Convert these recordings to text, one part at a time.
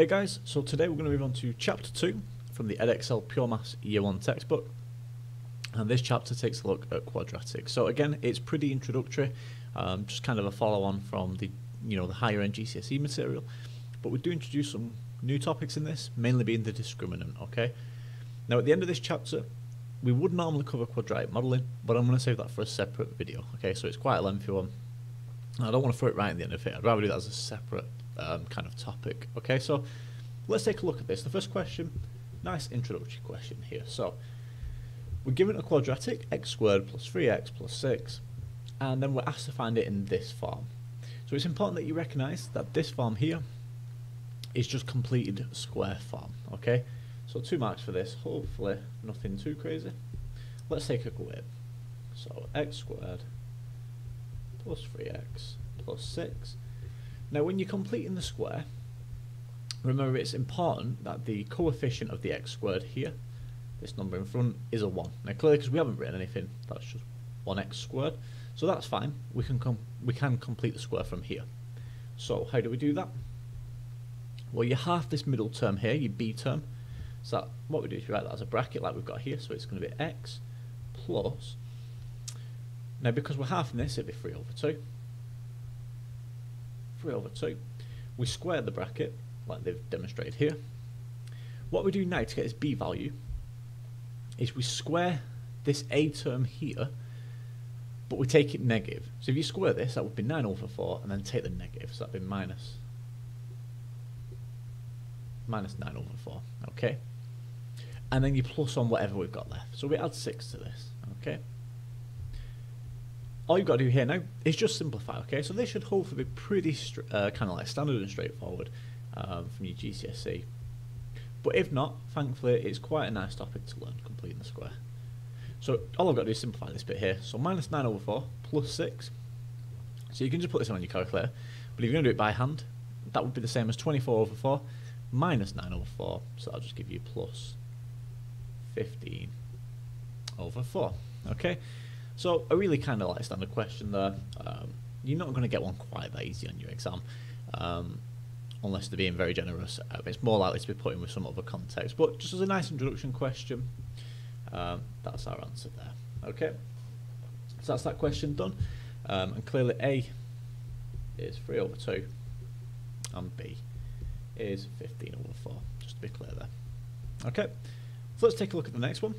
Hey guys, so today we're going to move on to chapter 2 from the Edexcel Pure Maths Year 1 textbook. And this chapter takes a look at quadratics. So again, it's pretty introductory, um, just kind of a follow on from the you know the higher end GCSE material. But we do introduce some new topics in this, mainly being the discriminant, okay? Now at the end of this chapter, we would normally cover quadratic modelling, but I'm going to save that for a separate video, okay? So it's quite a lengthy one. I don't want to throw it right at the end of it. I'd rather do that as a separate um, kind of topic. Okay, so let's take a look at this. The first question, nice introductory question here. So we're given a quadratic, x squared plus 3x plus 6, and then we're asked to find it in this form. So it's important that you recognise that this form here is just completed square form, okay? So two marks for this, hopefully nothing too crazy. Let's take a at So x squared plus 3x plus 6 now when you're completing the square, remember it's important that the coefficient of the x squared here, this number in front, is a 1. Now clearly because we haven't written anything, that's just 1x squared. So that's fine, we can, we can complete the square from here. So how do we do that? Well you half this middle term here, your b term, so that, what we do is we write that as a bracket like we've got here, so it's going to be x plus, now because we're halving this, it'll be 3 over 2, 3 over 2. We square the bracket, like they've demonstrated here. What we do now to get this b value is we square this a term here, but we take it negative. So if you square this, that would be 9 over 4, and then take the negative, so that would be minus, minus 9 over 4, okay? And then you plus on whatever we've got left. So we add 6 to this, okay? All you've got to do here now is just simplify, okay? So this should hopefully be pretty uh, kind of like standard and straightforward um, from your GCSE. But if not, thankfully, it's quite a nice topic to learn, completing the square. So all I've got to do is simplify this bit here. So minus 9 over 4 plus 6. So you can just put this on your calculator. But if you're going to do it by hand, that would be the same as 24 over 4 minus 9 over 4. So I'll just give you plus 15 over 4. Okay? So a really kind of like standard question there. Um, you're not going to get one quite that easy on your exam, um, unless they're being very generous. Uh, it's more likely to be put in with some other context. But just as a nice introduction question, um, that's our answer there. Okay, so that's that question done. Um, and clearly A is 3 over 2, and B is 15 over 4, just to be clear there. Okay, so let's take a look at the next one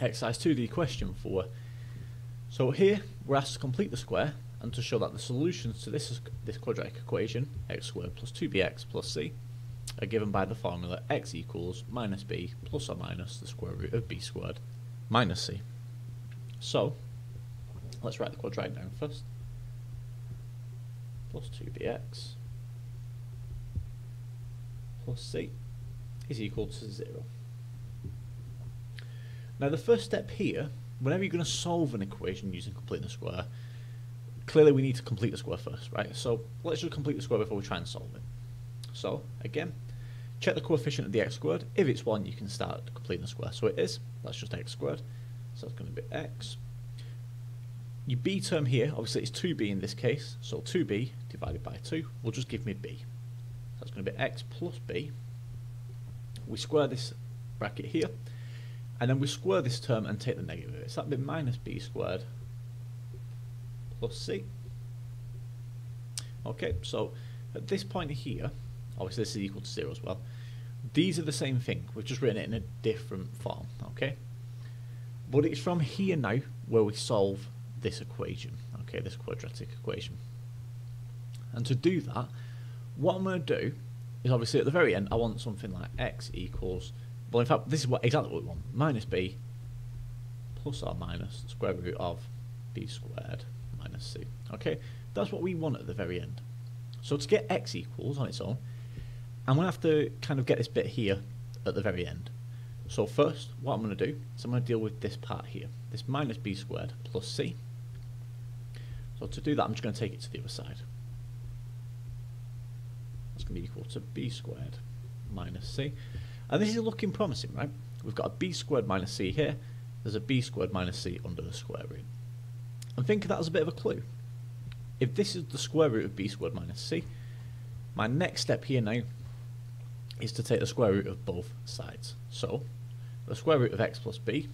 exercise 2D question 4. So here we're asked to complete the square and to show that the solutions to this, this quadratic equation, x squared plus 2bx plus c, are given by the formula x equals minus b plus or minus the square root of b squared minus c. So, let's write the quadratic down first. Plus 2bx plus c is equal to 0. Now the first step here, whenever you're going to solve an equation using completing the square, clearly we need to complete the square first, right? So let's just complete the square before we try and solve it. So again, check the coefficient of the x squared. If it's 1, you can start completing the square. So it is, that's just x squared. So it's going to be x. Your b term here, obviously it's 2b in this case, so 2b divided by 2 will just give me b. So going to be x plus b. We square this bracket here, and then we square this term and take the negative of it. So that'd be minus b squared plus c. Okay, so at this point here, obviously this is equal to 0 as well, these are the same thing. We've just written it in a different form, okay? But it's from here now where we solve this equation, okay, this quadratic equation. And to do that, what I'm going to do is obviously at the very end, I want something like x equals well, in fact, this is what exactly what we want. Minus b plus or minus square root of b squared minus c. Okay, that's what we want at the very end. So to get x equals on its own, I'm going to have to kind of get this bit here at the very end. So first, what I'm going to do is I'm going to deal with this part here, this minus b squared plus c. So to do that, I'm just going to take it to the other side. That's going to be equal to b squared minus c. And this is looking promising, right? We've got a b squared minus c here. There's a b squared minus c under the square root. And think of that as a bit of a clue. If this is the square root of b squared minus c, my next step here now is to take the square root of both sides. So the square root of x plus b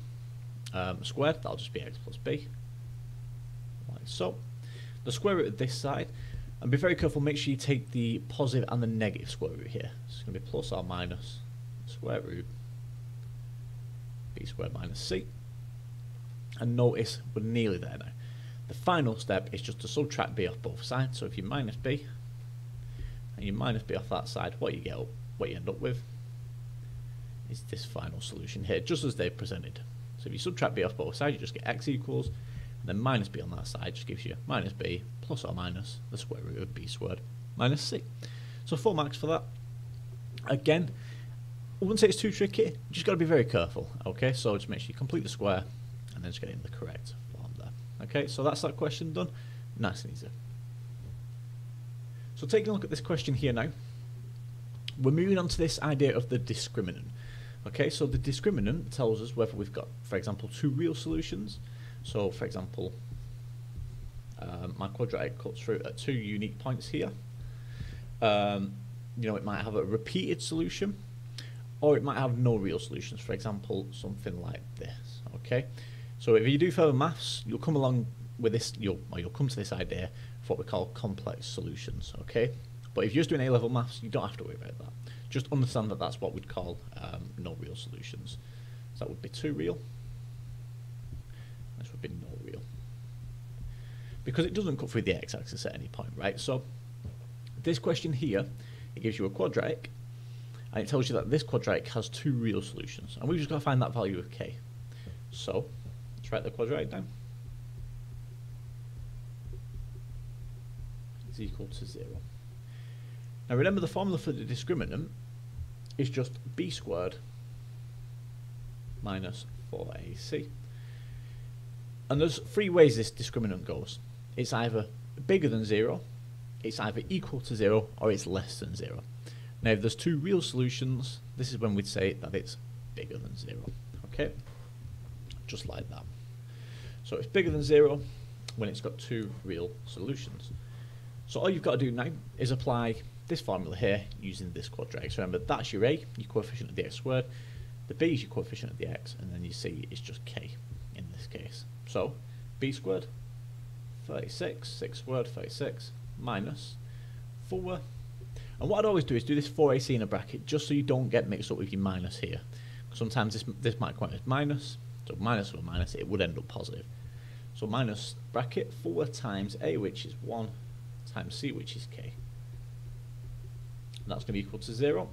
um, squared, that'll just be x plus b, like so. The square root of this side, and be very careful, make sure you take the positive and the negative square root here. It's going to be plus or minus square root b squared minus c. And notice we're nearly there now. The final step is just to subtract b off both sides. So if you minus b and you minus b off that side, what you get what you end up with is this final solution here, just as they've presented. So if you subtract b off both sides, you just get x equals, and then minus b on that side just gives you minus b plus or minus the square root of b squared minus c. So four marks for that. Again, I wouldn't say it's too tricky, you just got to be very careful, okay? So just make sure you complete the square, and then just get in the correct form there. Okay, so that's that question done. Nice and easy. So taking a look at this question here now, we're moving on to this idea of the discriminant. Okay, so the discriminant tells us whether we've got, for example, two real solutions. So, for example, um, my quadratic cuts through at two unique points here. Um, you know, it might have a repeated solution, or it might have no real solutions. For example, something like this. Okay, so if you do further maths, you'll come along with this. You'll or you'll come to this idea of what we call complex solutions. Okay, but if you're just doing A level maths, you don't have to worry about that just understand that that's what we'd call um, no real solutions. So that would be two real. This would be no real. Because it doesn't cut through the x-axis at any point, right? So this question here, it gives you a quadratic, and it tells you that this quadratic has two real solutions. And we've just got to find that value of k. So let's write the quadratic down. It's equal to 0. Now remember the formula for the discriminant is just b squared minus 4ac. And there's three ways this discriminant goes. It's either bigger than 0, it's either equal to 0, or it's less than 0. Now if there's two real solutions, this is when we'd say that it's bigger than 0. Okay? Just like that. So it's bigger than 0 when it's got two real solutions. So all you've got to do now is apply this formula here using this quadratic. So remember, that's your a, your coefficient of the x squared. The b is your coefficient of the x, and then you see it's just k in this case. So b squared, 36, 6 squared, 36, minus 4. And what I'd always do is do this 4ac in a bracket, just so you don't get mixed up with your minus here. Sometimes this, this might come out as minus, so minus or minus, it would end up positive. So minus bracket 4 times a, which is 1, times c, which is k that's going to be equal to 0.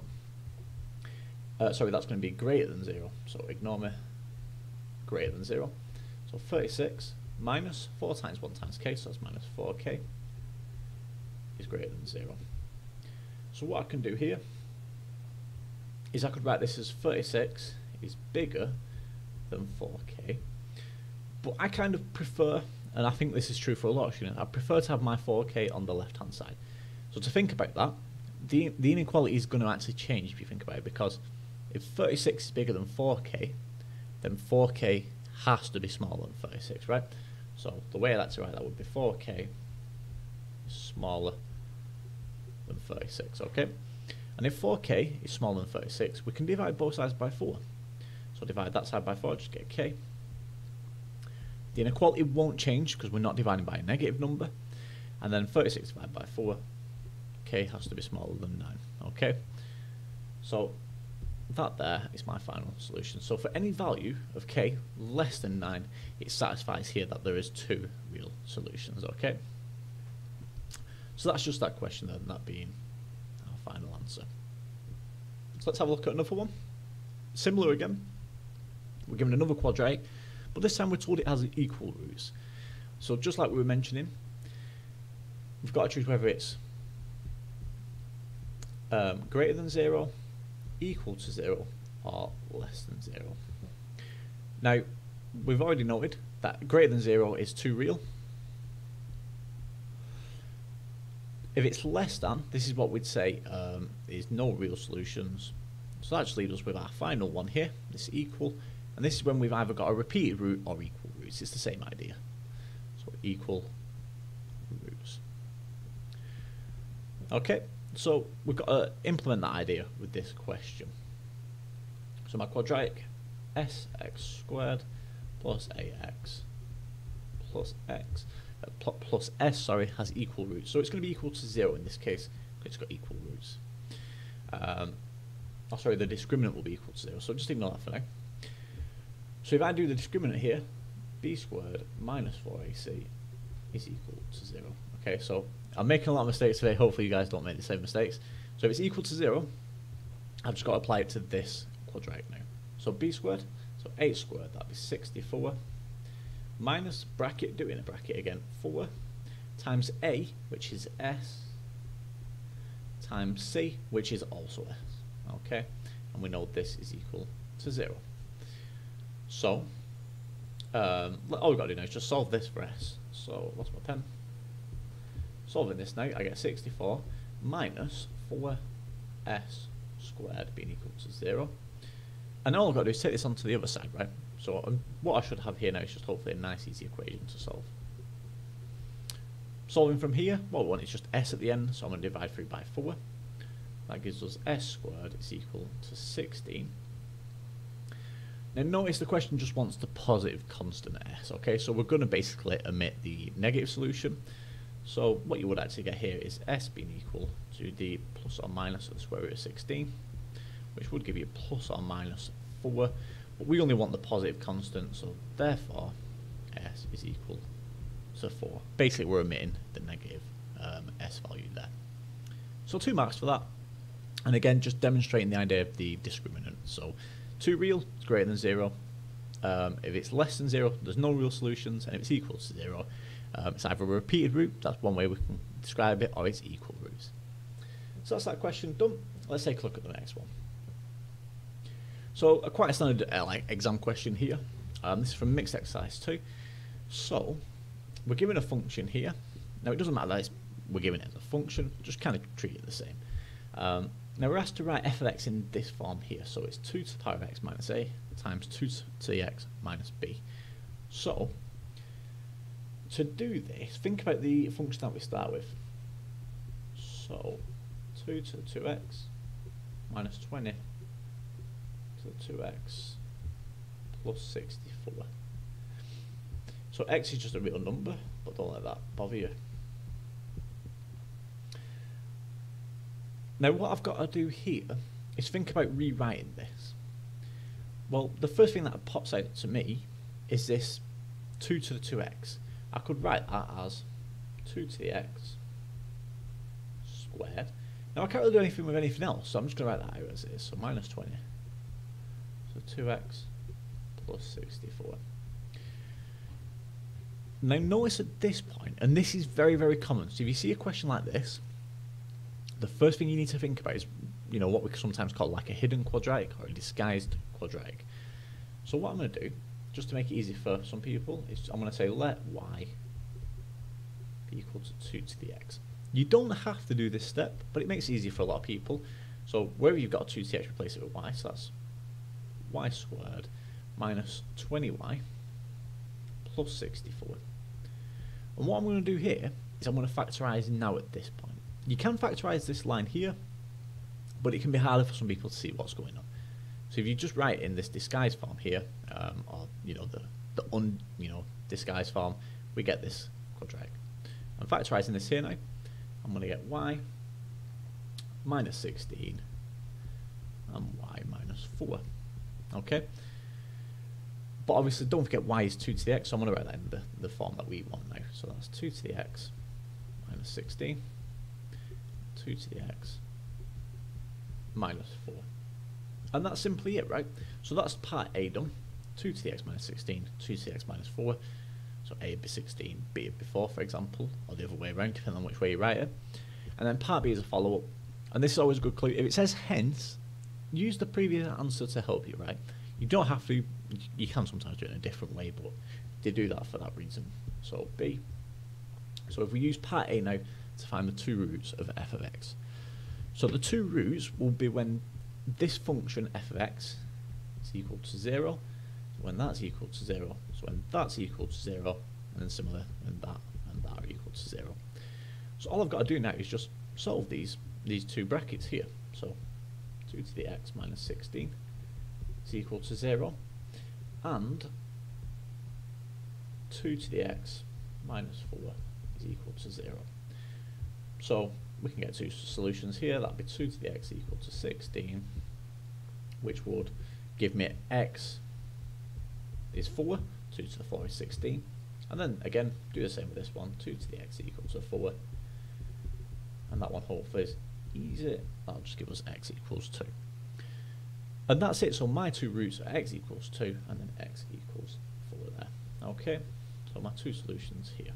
Uh, sorry, that's going to be greater than 0. So ignore me. Greater than 0. So 36 minus 4 times 1 times k, so that's minus 4k, is greater than 0. So what I can do here is I could write this as 36 is bigger than 4k. But I kind of prefer, and I think this is true for a lot of students, I prefer to have my 4k on the left hand side. So to think about that, the, the inequality is going to actually change if you think about it because if 36 is bigger than 4k, then 4k has to be smaller than 36, right? So the way that's right, that would be 4k is smaller than 36, okay? And if 4k is smaller than 36, we can divide both sides by 4. So divide that side by 4, just get k. The inequality won't change because we're not dividing by a negative number. And then 36 divided by 4 k has to be smaller than 9. Okay, so that there is my final solution. So for any value of k less than 9, it satisfies here that there is two real solutions. Okay, so that's just that question then, that being our final answer. So let's have a look at another one. Similar again. We're given another quadratic, but this time we're told it has equal roots. So just like we were mentioning, we've got to choose whether it's um, greater than 0, equal to 0, or less than 0. Now, we've already noted that greater than 0 is two real. If it's less than, this is what we'd say um, is no real solutions. So that just leaves us with our final one here, this equal, and this is when we've either got a repeated root or equal roots. It's the same idea. So equal roots. Okay, So we've got to implement that idea with this question. So my quadratic sx squared plus ax plus x pl plus s sorry has equal roots. So it's going to be equal to zero in this case. It's got equal roots. Um, oh, sorry, the discriminant will be equal to zero. So just ignore that for now. So if I do the discriminant here, b squared minus 4ac is equal to zero. Okay, so I'm making a lot of mistakes today. Hopefully you guys don't make the same mistakes. So if it's equal to zero, I've just got to apply it to this quadratic now. So b squared, so 8 squared, that'd be 64, minus bracket, doing a bracket again, 4, times a, which is s, times c, which is also s. Okay, and we know this is equal to 0. So, um, all we've got to do now is just solve this for s. So, what's my pen? Solving this now, I get 64 minus 4s squared being equal to 0. And all I've got to do is take this onto the other side, right? So um, what I should have here now is just hopefully a nice easy equation to solve. Solving from here, what we want is just s at the end, so I'm going to divide through by 4. That gives us s squared is equal to 16. Now notice the question just wants the positive constant s, okay? So we're going to basically omit the negative solution. So what you would actually get here is s being equal to the plus or minus of the square root of 16 which would give you plus or minus 4. But we only want the positive constant, so therefore s is equal to 4. Basically, we're omitting the negative um, s value there. So two marks for that. And again, just demonstrating the idea of the discriminant. So 2 real is greater than 0. Um, if it's less than 0, there's no real solutions. And if it's equal to 0, um, it's either a repeated root, that's one way we can describe it, or it's equal roots. So that's that question done. Let's take a look at the next one. So a quite a standard uh, like exam question here. Um, this is from mixed exercise 2. So we're given a function here. Now it doesn't matter that we're given it as a function, just kind of treat it the same. Um, now we're asked to write f of x in this form here. So it's 2 to the power of x minus a times 2 to the x minus b. So to do this, think about the function that we start with. So 2 to the 2x minus 20 to 2x plus 64. So x is just a real number, but don't let that bother you. Now what I've got to do here is think about rewriting this. Well, the first thing that pops out to me is this 2 to the 2x. I could write that as 2 to the x squared. Now I can't really do anything with anything else, so I'm just going to write that out as it is, so minus 20 so 2x plus 64. Now notice at this point, and this is very, very common, so if you see a question like this, the first thing you need to think about is, you know, what we sometimes call like a hidden quadratic or a disguised quadratic. So what I'm going to do, just to make it easy for some people, is I'm going to say let y be equal to 2 to the x. You don't have to do this step, but it makes it easy for a lot of people. So wherever you've got 2 to the x, replace it with y, so that's y squared minus 20y plus 64. And what I'm going to do here is I'm going to factorise now at this point. You can factorise this line here, but it can be harder for some people to see what's going on. So if you just write in this disguise form here, um, or you know the the un you know disguise form, we get this quadratic. I'm factorising this here now. I'm going to get y minus 16 and y minus 4. Okay. But obviously don't forget y is 2 to the x, so I'm going to write that in the, the form that we want now. So that's 2 to the x minus 16, 2 to the x minus 4. And that's simply it, right? So that's part A done. 2 to the x minus 16, 2 to the x minus 4. So A would be 16, B would be 4, for example, or the other way around, depending on which way you write it. And then part B is a follow-up. And this is always a good clue. If it says hence, use the previous answer to help you, right? You don't have to, you can sometimes do it in a different way, but they do that for that reason. So B. So if we use part A now to find the two roots of f of x. So the two roots will be when this function f of x is equal to 0, when that's equal to 0, so when that's equal to 0, and then similar when that and that are equal to 0. So all I've got to do now is just solve these these two brackets here. So 2 to the x minus 16 is equal to 0 and 2 to the x minus 4 is equal to 0. So we can get two solutions here. That'd be 2 to the x equal to 16, which would give me x is 4, 2 to the 4 is 16. And then again, do the same with this one, 2 to the x equals to 4. And that one hopefully is easy. That'll just give us x equals 2. And that's it. So my two roots are x equals 2 and then x equals 4 there. Okay, so my two solutions here.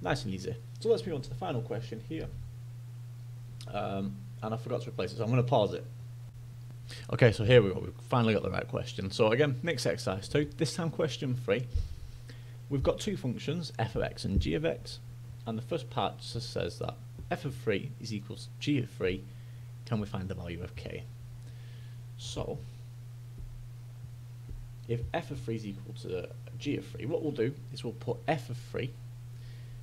Nice and easy. So let's move on to the final question here. Um, and I forgot to replace it, so I'm going to pause it. Okay, so here we go. We've finally got the right question. So again, mixed exercise two. This time question three. We've got two functions, f of x and g of x. And the first part just says that f of 3 is equal to g of 3. Can we find the value of k? So, if f of 3 is equal to g of 3, what we'll do is we'll put f of 3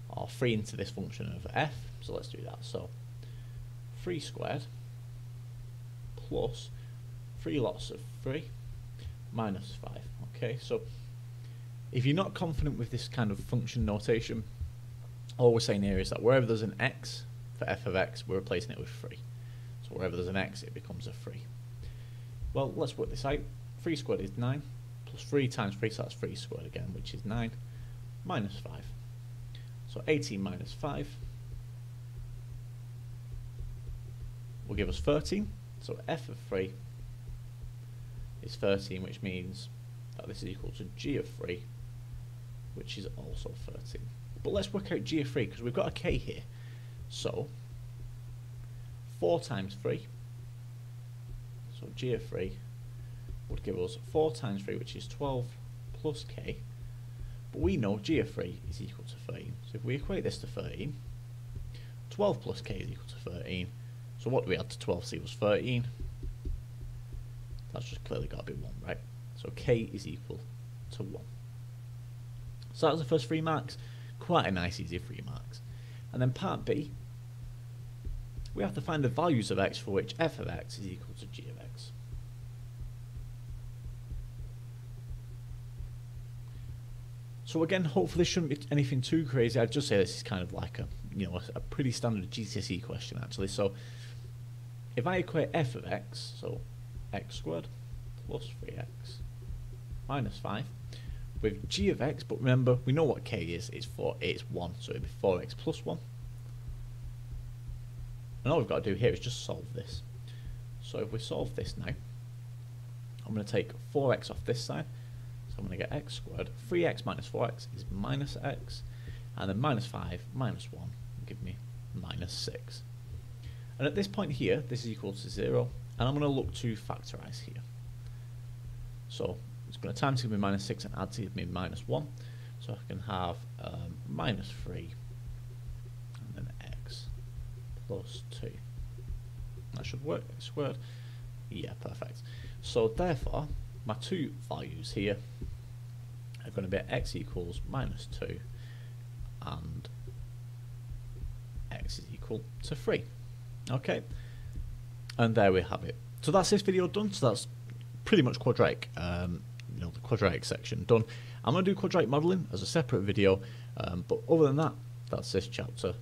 or 3 into this function of f. So let's do that. So 3 squared plus 3 lots of 3 minus 5. Okay, so if you're not confident with this kind of function notation, all we're saying here is that wherever there's an x for f of x, we're replacing it with 3. So wherever there's an x, it becomes a 3. Well, let's work this out. 3 squared is 9, plus 3 times 3, so that's 3 squared again, which is 9, minus 5. So 18 minus 5 will give us 13. So f of 3 is 13, which means that this is equal to g of 3, which is also 13. But let's work out g of 3, because we've got a k here. So 4 times 3, so g of 3 would give us 4 times 3, which is 12 plus k, but we know g of 3 is equal to 13. So if we equate this to 13, 12 plus k is equal to 13. So what do we add to 12? C was 13. That's just clearly got to be 1, right? So k is equal to 1. So that was the first three marks. Quite a nice easy three marks. And then part B, we have to find the values of x for which f of x is equal to g of x. So again, hopefully this shouldn't be anything too crazy. I'd just say this is kind of like a, you know, a, pretty standard GCSE question actually. So if I equate f of x, so x squared plus 3x minus 5 with g of x, but remember, we know what k is, it's 4, it's 1, so it'd be 4x plus 1. And all we've got to do here is just solve this. So if we solve this now, I'm going to take 4x off this side, So I'm going to get x squared. 3x minus 4x is minus x. And then minus 5 minus 1 will give me minus 6. And at this point here, this is equal to 0. And I'm going to look to factorize here. So it's going to times give me minus 6 and add to give me minus 1. So I can have um, minus 3 and then x plus 2. That should work. X squared. Yeah, perfect. So therefore, my two values here are going to be x equals minus 2 and x is equal to 3. Okay, and there we have it. So that's this video done. So that's pretty much quadratic, um, you know, the quadratic section done. I'm going to do quadratic modelling as a separate video, um, but other than that, that's this chapter